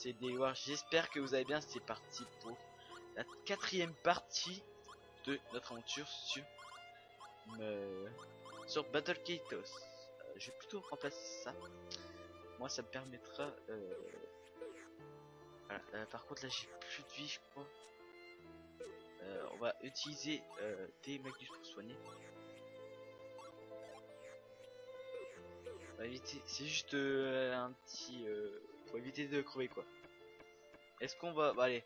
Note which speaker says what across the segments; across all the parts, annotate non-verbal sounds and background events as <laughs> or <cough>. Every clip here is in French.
Speaker 1: c'est voir J'espère que vous allez bien. C'est parti pour la quatrième partie de notre aventure sur euh, sur Battle Katos. Euh, je vais plutôt remplacer ça. Moi, ça me permettra. Euh, par contre, là, j'ai plus de vie, je crois. on va utiliser des Magnus pour soigner. c'est juste un petit, éviter de crever quoi. Est-ce qu'on va, bah, allez,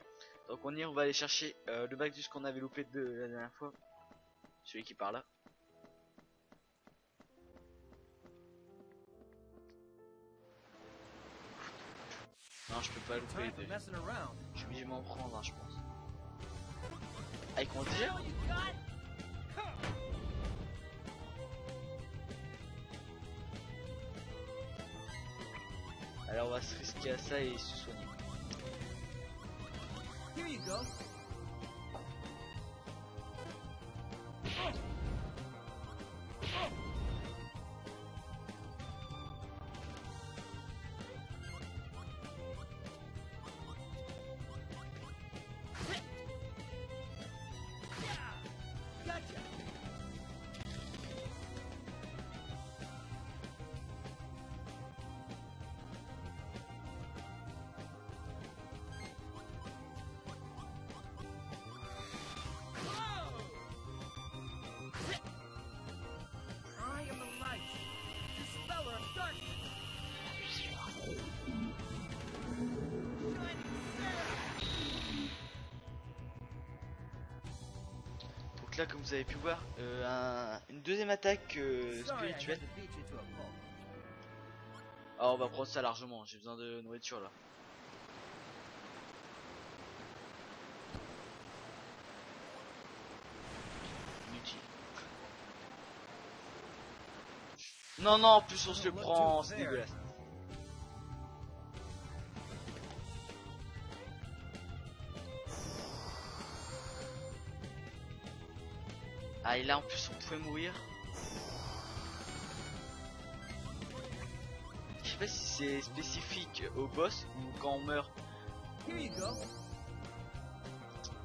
Speaker 1: donc on y on va aller chercher le Magnus qu'on avait loupé de la dernière fois, celui qui part là. Non, je peux pas louper. De... Je suis obligé de m'en prendre, hein, je pense. Ah, il déjà Alors on va se risquer à ça et se soigner. Here you go. Là, comme vous avez pu voir, euh, une deuxième attaque euh, spirituelle. Ah, on va prendre ça largement. J'ai besoin de nourriture là. Non, non, en plus on se le prend, c'est dégueulasse. Et là en plus on pouvait mourir. Je sais pas si c'est spécifique au boss ou quand on meurt.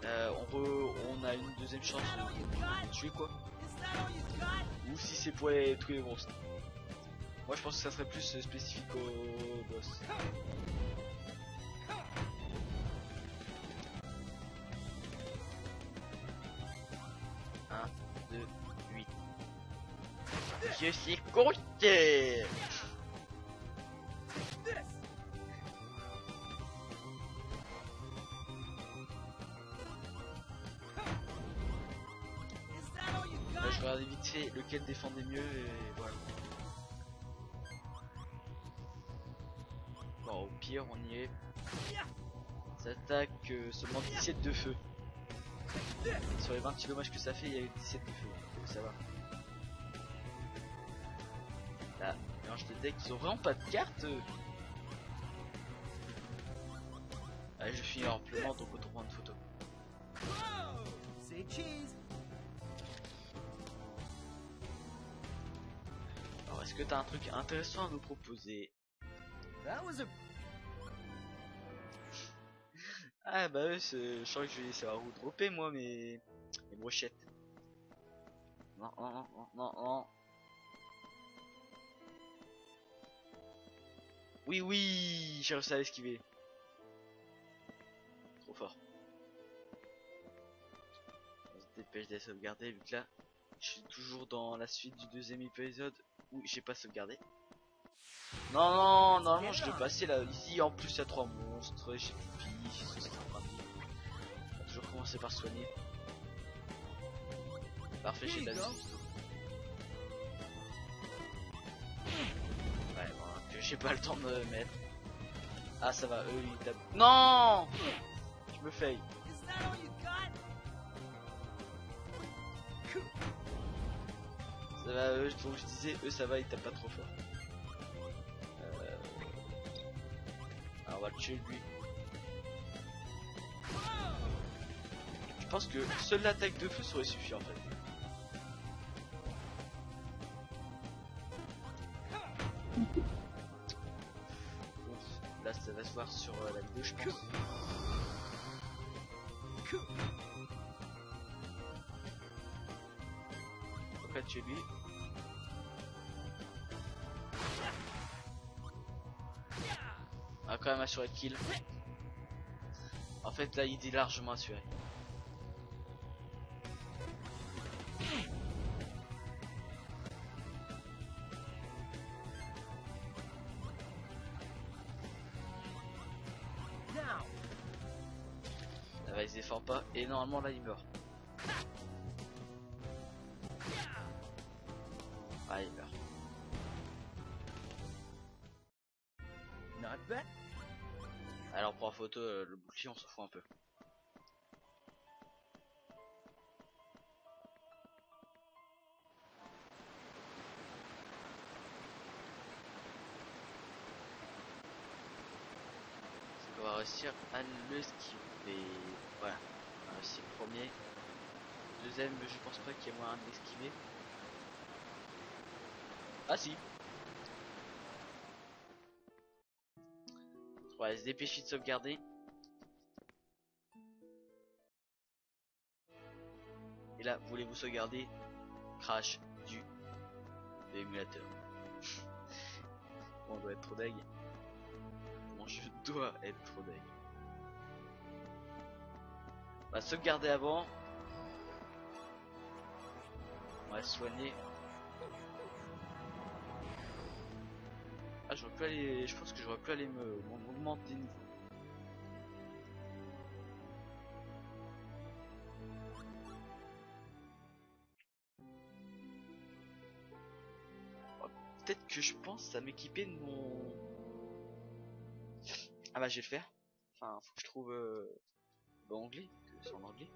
Speaker 1: Euh, on, on a une deuxième chance de, tuer quoi. Ou si c'est pour les, tous les monstres. Moi je pense que ça serait plus spécifique au boss. Je suis compté je regarder vite fait lequel défendait mieux et voilà. Bon, au pire, on y est. Ça attaque euh, seulement 17 de feu. Sur les 20 petits dommages que ça fait, il y a eu 17 de feu. Donc ça va. Mélange des decks, ils ont vraiment pas de cartes. Allez, je finis amplement, donc prendre une photo. C'est cheese. Alors, est-ce que t'as un truc intéressant à nous proposer? Ah bah oui, je crois que je vais essayer où dropper moi mes, mes brochettes. Non, non, non, non, non. Oui, oui, j'ai réussi à esquiver. Trop fort. On se dépêche de sauvegarder vu que là, je suis toujours dans la suite du deuxième épisode où j'ai pas sauvegardé. Non, non, normalement je l'ai passé là. Ici en plus il y a trois monstres, j'ai On va toujours commencer par soigner. Parfait, j'ai de la vie. J'ai pas le temps de me mettre. Ah, ça va, eux ils tapent. Non Je me faille. Ça va, eux, donc je disais, eux ça va, ils tapent pas trop fort. on va le tuer lui. Je pense que seule l'attaque de feu serait suffi en fait. Bah ça va se voir sur euh, la vidéo je pense. Donc là tu es lui. On va quand même assurer le kill. En fait là il est largement assuré. Normalement là il meurt. Ah il meurt.
Speaker 2: Not bad.
Speaker 1: Alors pour la photo euh, le bouclier on s'en fout un peu. On va réussir à l'esquiver. Voilà. On a réussi le premier. Deuxième, je pense pas qu'il y ait moyen de l'esquiver. Ah si. On va se dépêcher de sauvegarder. Et là, voulez-vous sauvegarder? Crash du l'émulateur. <laughs> on doit être trop deg. Bon, je dois être trop deg. On va sauvegarder avant. On va soigner. Ah, j'aurais pu aller. Je pense que j'aurais pu aller me m'augmenter. niveau. Oh, Peut-être que je pense à m'équiper de mon. Ah bah je vais le faire. Enfin, faut que je trouve euh, anglais, que en anglais.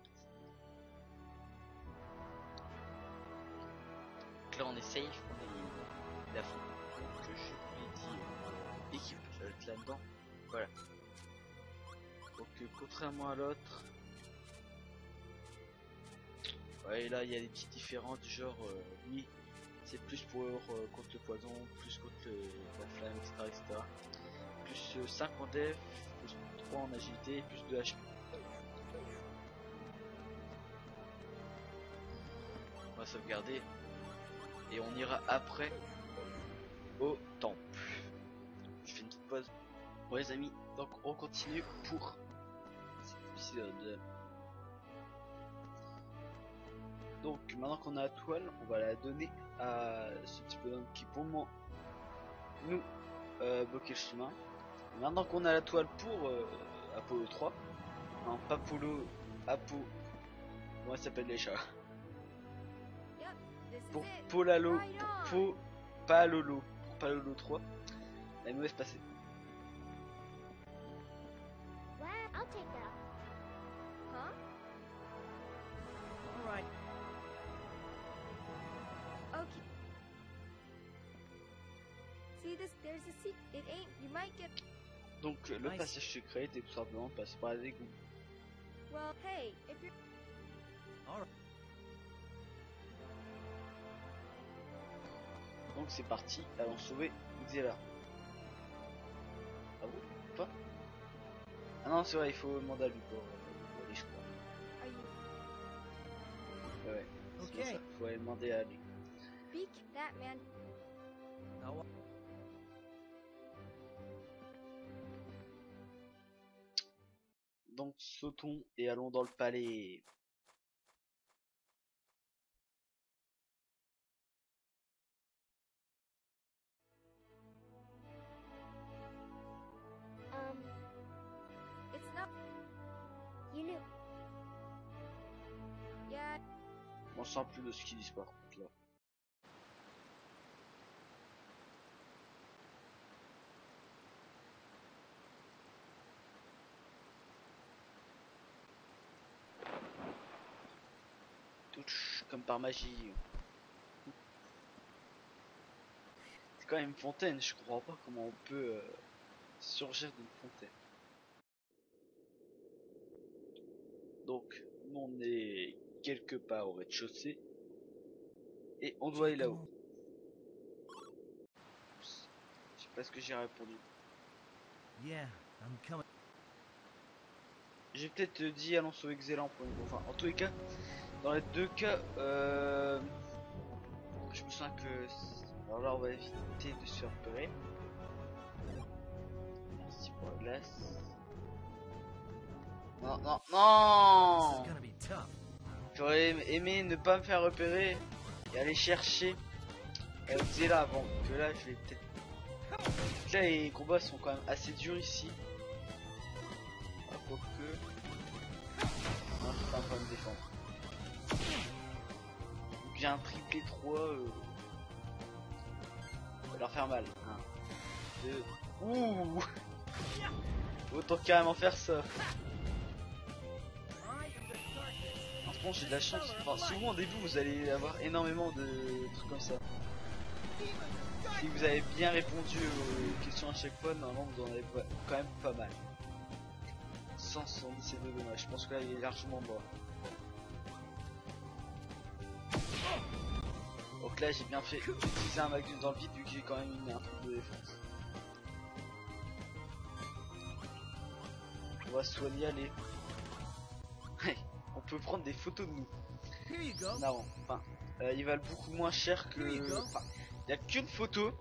Speaker 1: Là on est safe, on est. Donc euh, je lui ai dit euh, équipe, être là-dedans. Voilà. Donc euh, contrairement à l'autre. Ouais là il y a des petites différences du genre euh, oui c'est plus pour euh, contre le poison, plus contre la flamme, etc. etc. Plus euh, 5 en def, plus 3 en agilité, plus 2 HP. Sauvegarder et on ira après au temple. Je fais une petite pause. Bon les amis, donc on continue pour cet épisode. Donc maintenant qu'on a la toile, on va la donner à ce petit bonhomme qui pour le nous euh, le chemin. Maintenant qu'on a la toile pour euh, Apollo 3, non pas Polo, Apo, comment s'appelle les chats Pour. Polalo, pour Palolo, pour Palolo 3, la mauvaise passée. Donc le passage secret était tout simplement de passer par les égouts.
Speaker 3: Well, hey, if you're.
Speaker 1: Donc c'est parti, allons sauver Xela. Ah bon? Pas Ah non c'est vrai, il faut demander à lui pour, pour aller je crois. Ouais, ouais. c'est pour
Speaker 2: Ok.
Speaker 1: ça, Faut aller demander à lui.
Speaker 3: speak that man?
Speaker 2: Now,
Speaker 1: Donc sautons et allons dans le palais. De ce qu'ils disent par contre là. Comme par magie. C'est quand même une fontaine, je comprends pas comment on peut euh, surgir d'une fontaine. Donc, on est quelque part au rez-de-chaussée. Et on doit aller là-haut. Oups. Je sais pas ce que j'ai répondu.
Speaker 2: Yeah, I'm coming.
Speaker 1: J'ai peut-être dit Alonso excellent pour une Enfin, en tous les cas, dans les deux cas, euh, je me sens que. Alors là, on va éviter de se repérer. Merci pour la glace. Non, non, non. J'aurais aimé ne pas me faire repérer et aller chercher euh, avant. Que là, je vais peut-être. Là, les combats sont quand même assez durs ici. Ah, quoique. Non, c'est pas de défendre. Ou bien un triplé 3. Euh... Ça va leur faire mal. 1, 2. Ouh Autant carrément faire ça. J'ai de la chance. Enfin, souvent au début, vous allez avoir énormément de trucs comme ça. Si vous avez bien répondu aux questions à chaque fois, normalement vous en avez quand même pas mal. 177 de dommage, je pense que là il est largement mort. Donc là j'ai bien fait d'utiliser un Magnus dans le vide vu que j'ai quand même mis un truc de défense. On va soigner aller. On peut prendre des photos de nous. Non, enfin, euh, ils valent beaucoup moins cher que. Enfin, il y a qu'une photo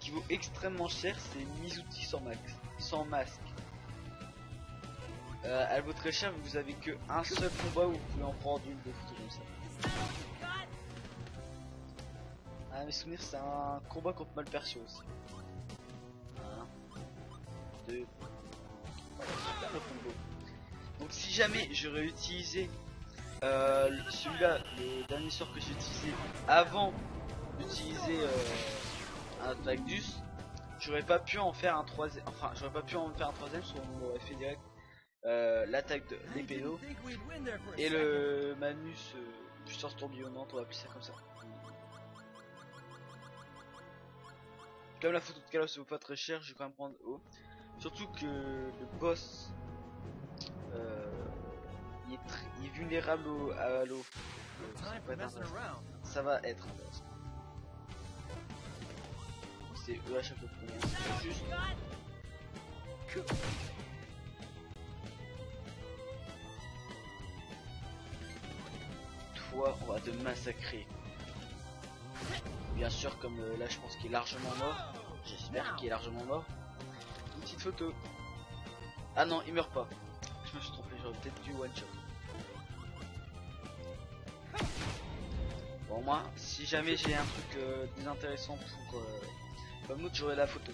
Speaker 1: qui vaut extrêmement cher, c'est Mizuti sans max, sans masque. Euh, elle vaut très cher, mais vous avez que un seul combat où vous pouvez en prendre une de photos comme ça. Ah, mes souvenirs, c'est un combat contre Malpercio aussi. Un, deux, voilà, super le combo. Si jamais j'aurais utilisé euh, celui-là, le dernier sort que j'ai utilisé avant d'utiliser euh, un Magnus, j'aurais pas pu en faire un troisième. Enfin, j'aurais pas pu en faire un troisième, parce qu'on aurait fait direct euh, l'attaque de
Speaker 2: a
Speaker 1: et le Manus euh, puissance tourbillonnante, on va appeler ça comme ça. Comme la photo de Kalos vaut pas très cher, je vais quand même prendre haut. Surtout que le boss il, est il est vulnérable au, à l'eau. Donc, ça être intéressant. va être un boss. C'est eux à chaque fois. Juste. Toi, on va te massacrer. Bien sûr, comme euh, là, je pense qu'il est largement mort. J'espère qu'il est largement mort. Une petite photo. Ah non, il meurt pas. Je me suis trompé, j'aurais peut-être dû one shot. Bon, moi, si jamais j'ai un truc euh, désintéressant pour euh, nous, j'aurai la photo.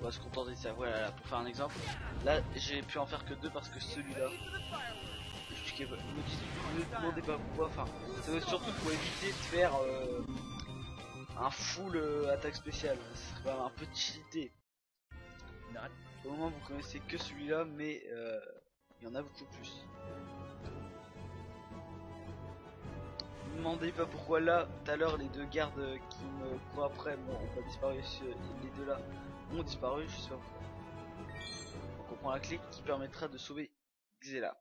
Speaker 1: On va se contenter de ça. Voilà, là, pour faire un exemple. Là, j'ai pu en faire que deux parce que celui-là. Dis- ne demandez pas pourquoi. Enfin, être surtout pour éviter de faire euh, un full euh, attaque spéciale. Ce serait quand même un peu cheaté.
Speaker 2: Not
Speaker 1: Au moment, vous connaissez que celui-là, mais euh, il y en a beaucoup plus. Ne demandez pas pourquoi là, tout à l'heure, les deux gardes qui me courent après bon, ont pas disparu. Les deux là ont disparu, je pas pourquoi. Donc on prend la clé qui permettra de sauver Xela.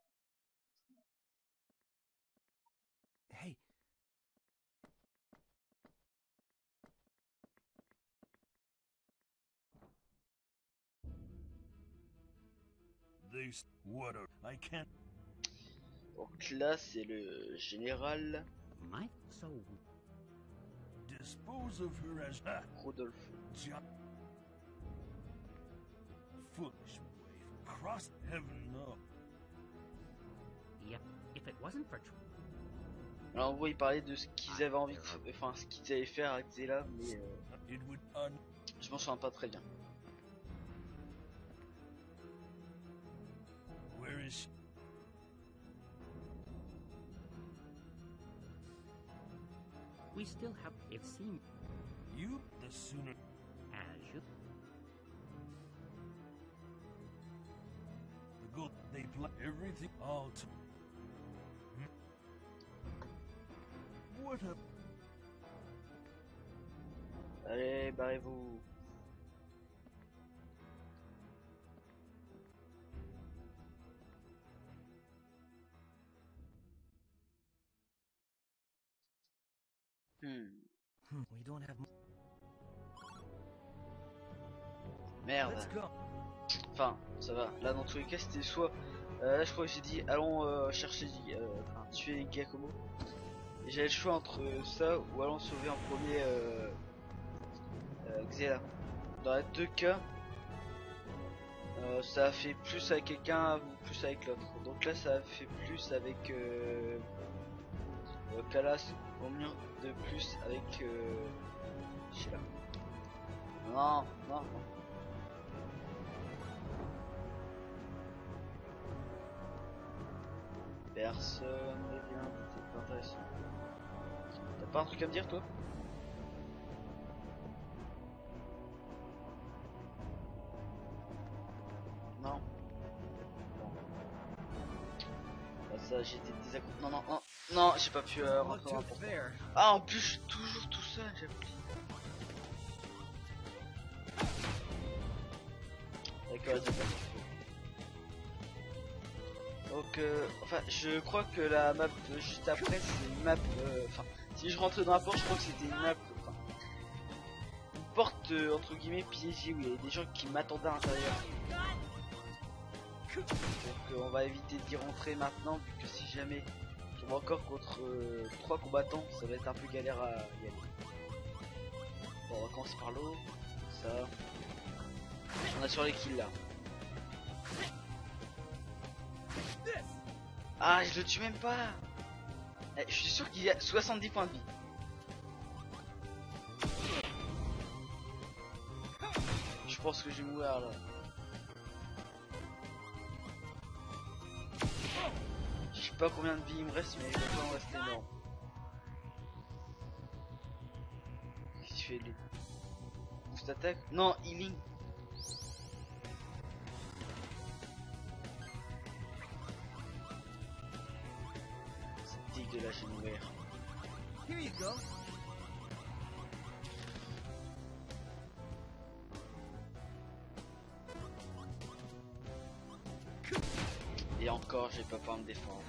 Speaker 4: This I can't
Speaker 1: Donc là, c'est le général
Speaker 5: Might so
Speaker 4: dispose of her as a
Speaker 1: Rodolphe.
Speaker 4: jo- foolish way. Cross heaven no.
Speaker 5: yeah. If it wasn't for tr-
Speaker 1: Alors en gros, il parlait de ce qu'ils avaient envie de f- Enfin, ce qu'ils allaient faire avec Xela, mais euh, je m'en souviens pas très bien.
Speaker 4: Where is
Speaker 5: we still have it seemed
Speaker 4: you the sooner
Speaker 5: as you
Speaker 4: the good they play everything out. Hmm? What a
Speaker 1: Allez, barrez-vous. Ça va. Là, dans tous les cas, c'était soit. euh, là, je crois que j'ai dit allons euh, chercher. euh, tuer Giacomo. Et j'avais le choix entre ça ou allons sauver en premier Xela. Dans les deux cas, ça fait plus avec quelqu'un ou plus avec l'autre. Donc là, ça fait plus avec Kalas, au mieux de plus avec. Sheila. Non, non, non. Personne ne vient, c'est pas intéressant. T'as pas un truc à me dire toi? Non. Bah ça j'étais désaccord. Non non non non j'ai pas pu euh, rentrer. Ah en plus je suis toujours tout seul j'ai oublié. D'accord, euh, enfin, je crois que la map juste après, c'est une map. euh, Enfin, si je rentrais dans la porte, je crois que c'était une map. Une porte euh, entre guillemets piégée où il y avait des gens qui m'attendaient à l'intérieur. Donc, euh, on va éviter d'y rentrer maintenant, vu que si jamais je tombe encore contre trois combattants, ça va être un peu galère à y aller. Bon, on va commencer par l'eau. Ça. On a sur les kills là. Ah, je le tue même pas. Eh, je suis sûr qu'il y a 70 points de vie. Je pense que je vais mourir là. Je sais pas combien de vie il me reste, mais il va en rester énorme. Qu'est-ce qu'il fait lui? Boost attaque? Non, healing. Et encore, j'ai pas pas me défendre.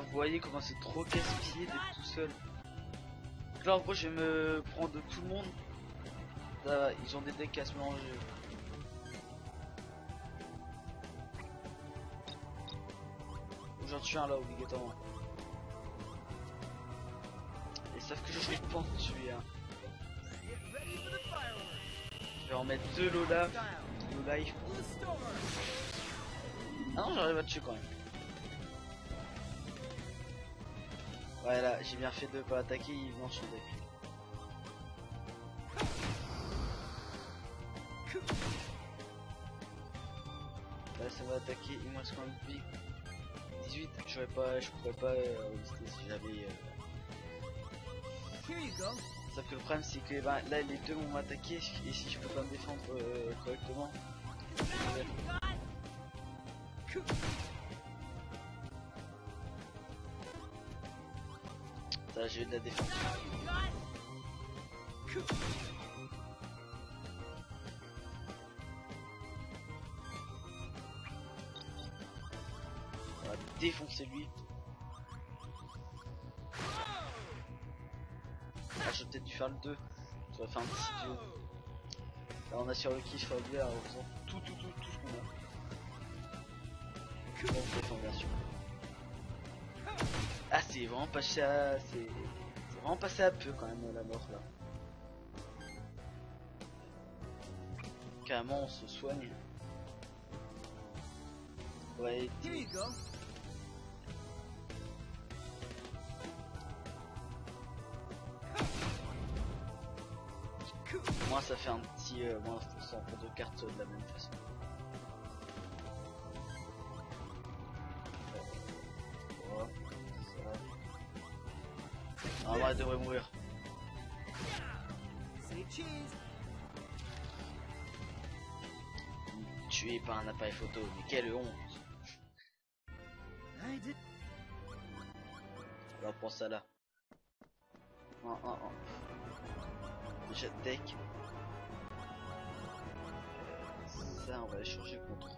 Speaker 1: Vous voyez comment c'est trop casse-pied d'être tout seul. Là, en gros, je vais me prendre de tout le monde. Ils ont des decks à se mélanger. J'en tue un là, obligatoirement. Et sauf que je vais pas en tuer. Je vais en mettre deux Lola. Lola. Ah non, j'arrive à tuer quand même. Ouais, là, j'ai bien fait de pas attaquer, il mange son deck. Là, ça va attaquer, il me reste vie 18, j'aurais pas, je pourrais pas euh, si j'avais. euh. Sauf que le problème c'est que bah, là les deux vont m'attaquer et si je peux pas me défendre euh, correctement. Ça j'ai de la défense. On va défoncer lui. Ah, j'ai peut-être dû faire le 2. Ça va faire un petit 2. Là, on a sur le kill sur le en faisant tout, tout, tout, tout ce qu'on a. Bon, on défend, bien sûr. C'est vraiment passé à. C'est vraiment passé à peu quand même la mort là. Carrément, on se soigne. Ouais. Moi ça fait un petit euh, moins 1% pour deux cartes de la même façon. devrait mourir. Tué par un appareil photo, mais quelle honte Alors prends ça là. Ah, ah, ah. Oh, deck. Ça on va échanger contre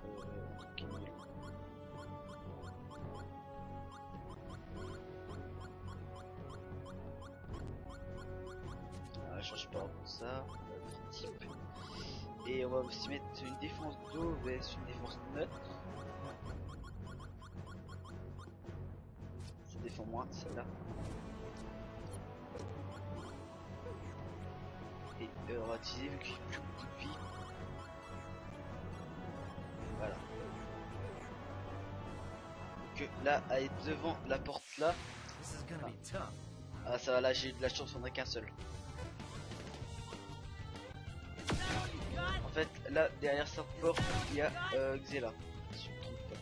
Speaker 1: à ça. type. Et on va aussi mettre une défense d'eau vs une défense neutre. Ça défend moins celle-là. Et euh, on va utiliser vu qu'il plus beaucoup de vie. Voilà. Que là, à être devant la porte là,
Speaker 2: tough.
Speaker 1: ah ça va là j'ai eu de la chance, on a qu'un seul. Fait, là, derrière cette porte, il y a euh, Xela. Si je me trompe pas.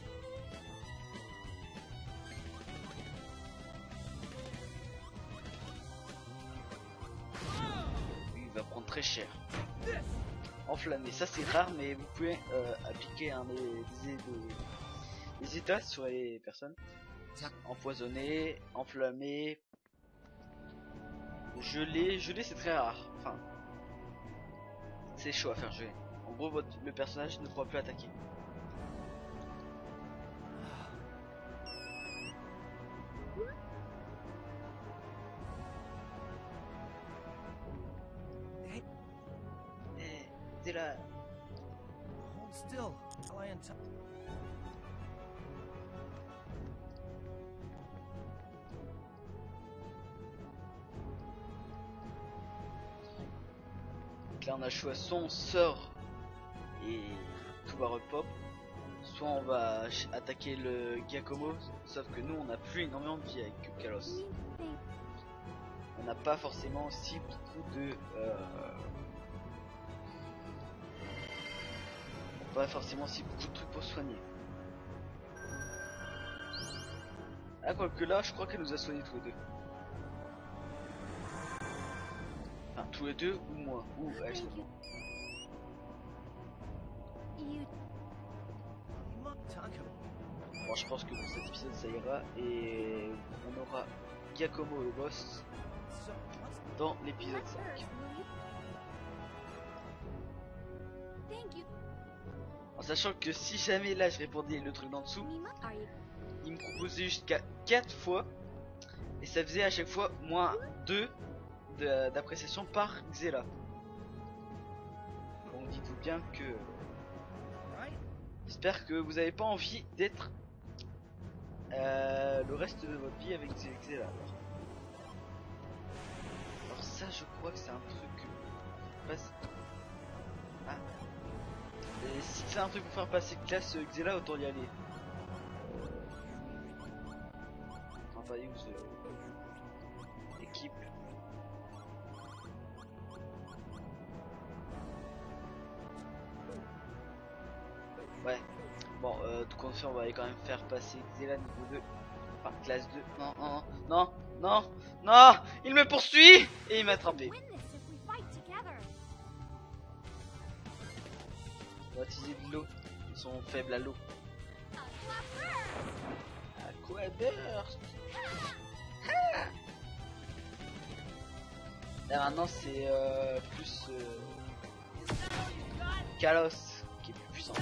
Speaker 1: Lui, il va prendre très cher. Enflammé, ça c'est rare, mais vous pouvez euh, appliquer un des, des, des- des états sur les personnes. Empoisonné, enflammé, gelé. Gelé, c'est très rare. Enfin, c'est chaud à faire geler. En gros, votre, le personnage ne pourra plus attaquer. Eh.
Speaker 2: Hold still. while I untie.
Speaker 1: Donc là, on a choisi soit on sort repop, soit on va attaquer le Giacomo. Sauf que nous, on n'a plus énormément de vie avec Kalos. On n'a pas forcément aussi beaucoup de. Euh... Pas forcément si beaucoup de trucs pour soigner. Ah, quoique là, je crois qu'elle nous a soigné tous les deux. Enfin, tous les deux ou moi. Ou elle. Bon, je pense que pour cet épisode, ça ira. Et on aura Giacomo le boss dans l'épisode
Speaker 3: What's
Speaker 1: 5.
Speaker 3: yours, will you? Thank you.
Speaker 1: En sachant que si jamais là je répondais le truc d'en dessous, il me proposait jusqu'à 4 fois. Et ça faisait à chaque fois moins 2 de- d'appréciation par Xela. Donc dites-vous bien que? J'espère que vous avez pas envie d'être euh, le reste de votre vie avec Xela. Alors. Ça je crois que c'est un truc. Ah. Et si c'est un truc pour faire passer classe euh, Xela autant y aller. Enfin pas équipe. Ouais. Bon, euh, tout compte fait, on va aller quand même faire passer Xela niveau 2. Enfin, classe 2. Non, non, non, non, non, il me poursuit et il m'a attrapé. On va utiliser de l'eau. Ils sont faibles à l'eau. Aquaburst Là maintenant c'est euh, plus euh, Kalos qui est plus puissant.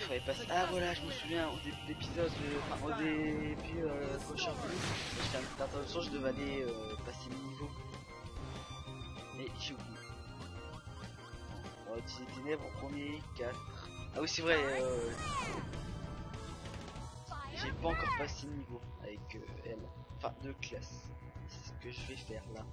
Speaker 1: Fallait passer. Ah voilà, je me souviens au début de l'épisode, au début euh, suis revenu, je fais une intervention, je devais aller euh, passer le niveau. Mais j'ai oublié. On va utiliser Ténèbres en premier, 4. Ah oui c'est vrai, euh, j'ai pas encore passé le niveau avec euh, elle. Enfin deux classes. C'est ce que je vais faire là.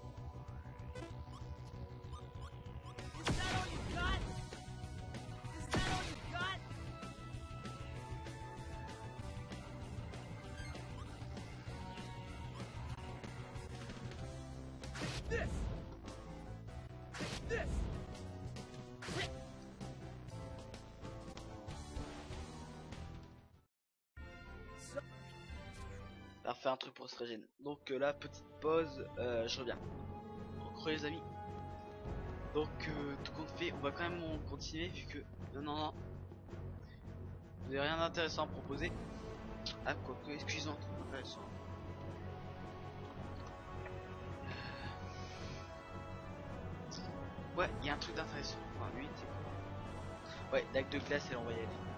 Speaker 1: Donc euh, là, petite pause, euh, je reviens. Donc les amis. Donc euh, tout compte fait, on va quand même continuer vu que non non non, vous avez rien d'intéressant à proposer. Ah quoi que, excusez-moi, intéressant. Ouais, il y a un truc d'intéressant. Enfin, 8. Ouais, lac de glace et on va y aller.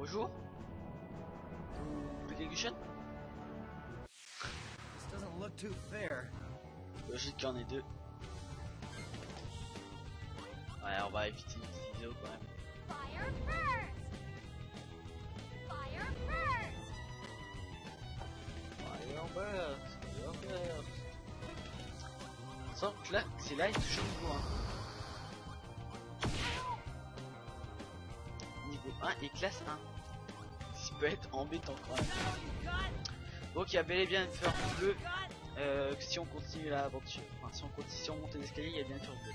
Speaker 1: Bonjour Vous voulez quelque chose
Speaker 2: This doesn't look too fair.
Speaker 1: Logique qu'il y en ait deux. Ouais, on va éviter les ciseaux quand même.
Speaker 3: Fire first! Fire first!
Speaker 1: Fireburst, Fireburst. Sauf que là, c'est là, il est toujours niveau 1. Et classe 1. Ce qui peut être embêtant quand. Donc il y a bel et bien une fleur bleue. Euh, si on continue l'aventure, enfin si on continue, si on monte les il y a bien une fleur bleue.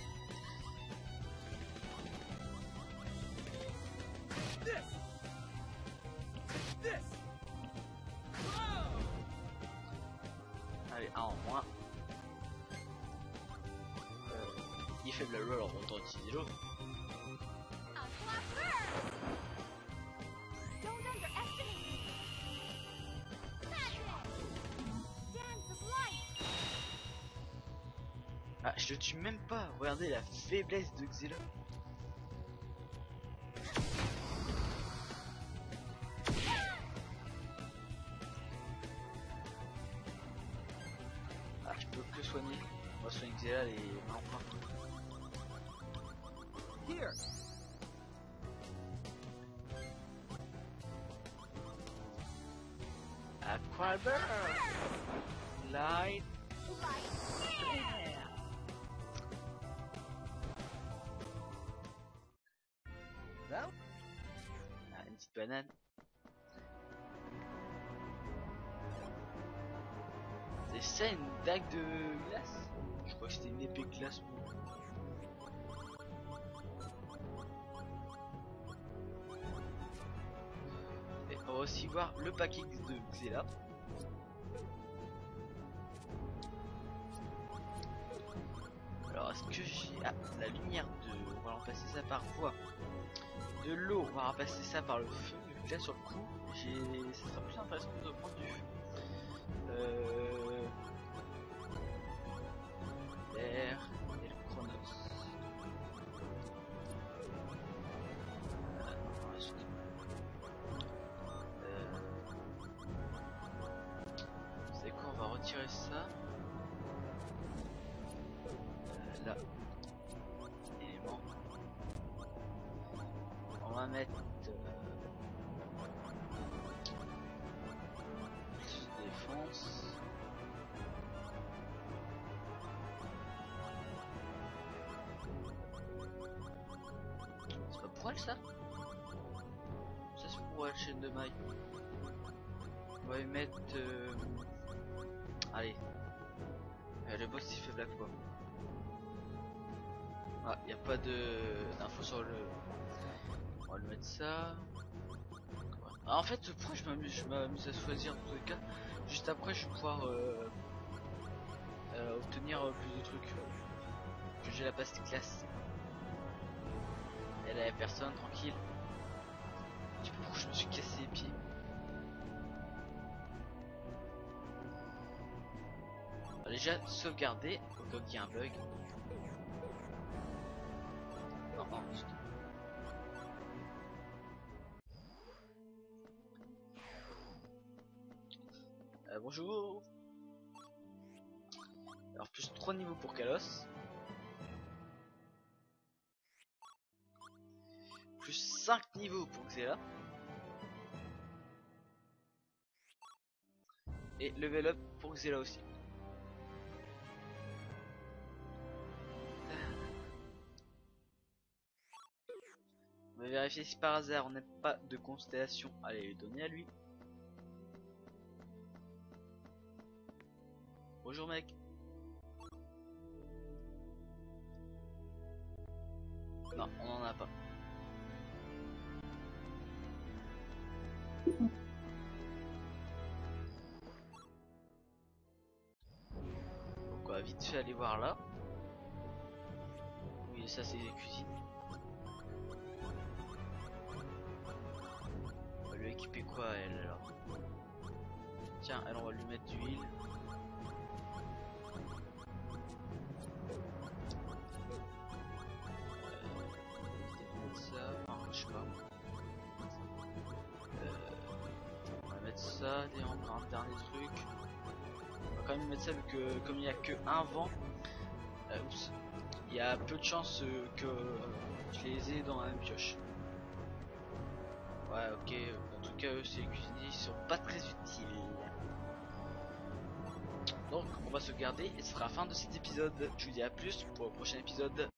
Speaker 1: Allez, un en moins. Euh, il à l'eau, alors autant utiliser l'eau. Je le tue même pas. Regardez la faiblesse de Xela. Ah, je peux que soigner. On va soigner Xela les mains.
Speaker 2: Here!
Speaker 1: Light. C'est ça une dague de glace? Je crois que c'était une épée glace. Et on va aussi voir le paquet de Xela. Alors est-ce que j'ai... Ah, la lumière de... On va remplacer ça par quoi de l'eau, on va remplacer ça par le feu, là sur le coup, ça sera plus intéressant de prendre du feu. Euh... On va mettre euh, de défense. C'est pas pour elle ça? Ça c'est pour elle chaîne de maille. On va y mettre euh, Allez. Le boss il fait black quoi. Ah, y a pas de d'infos sur le mettre ça. Ah, en fait, pourquoi je m'amuse, à choisir tous les cas Juste après, je vais pouvoir euh, euh, obtenir euh, plus de trucs. Que j'ai la pastille classe. Elle a personne, tranquille. Je je me suis cassé les pieds. Va déjà sauvegarder au cas où il y a un bug. Euh, bonjour. Alors plus 3 niveaux pour Kalos. Plus 5 niveaux pour Xela. Et level up pour Xela aussi. On va vérifier si par hasard on n'a pas de constellation. Allez, lui donner à lui. Bonjour mec. Non, on n'en a pas. Donc on va vite fait aller voir là. Oui, ça c'est les cuisines. On va lui équiper quoi elle alors? Tiens, elle on va lui mettre du heal. Dernier truc. Va quand même mettre ça vu que comme il n'y a que un vent, euh, il y a peu de chances euh, que je les ai dans la même pioche. Ouais, ok. En tout cas, ces cuisiniers, sont pas très utiles. Donc, on va se garder et ce sera la fin de cet épisode. Je vous dis à plus pour le prochain épisode.